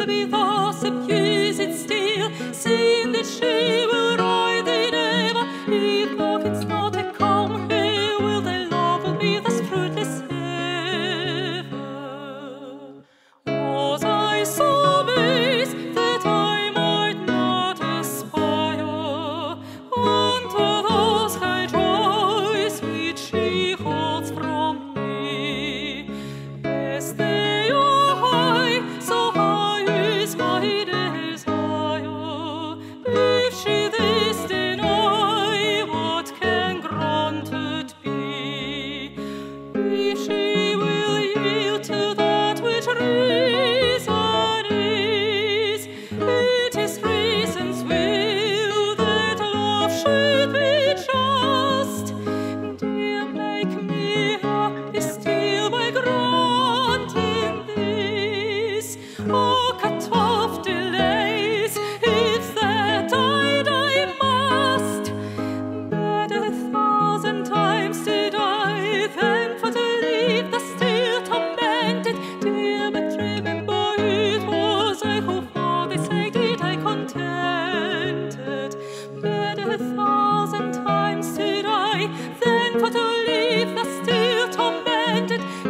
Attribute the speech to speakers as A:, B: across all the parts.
A: forbi oss, opp ljuset still, seeing the skjul. 你是。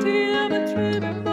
A: I'm a tree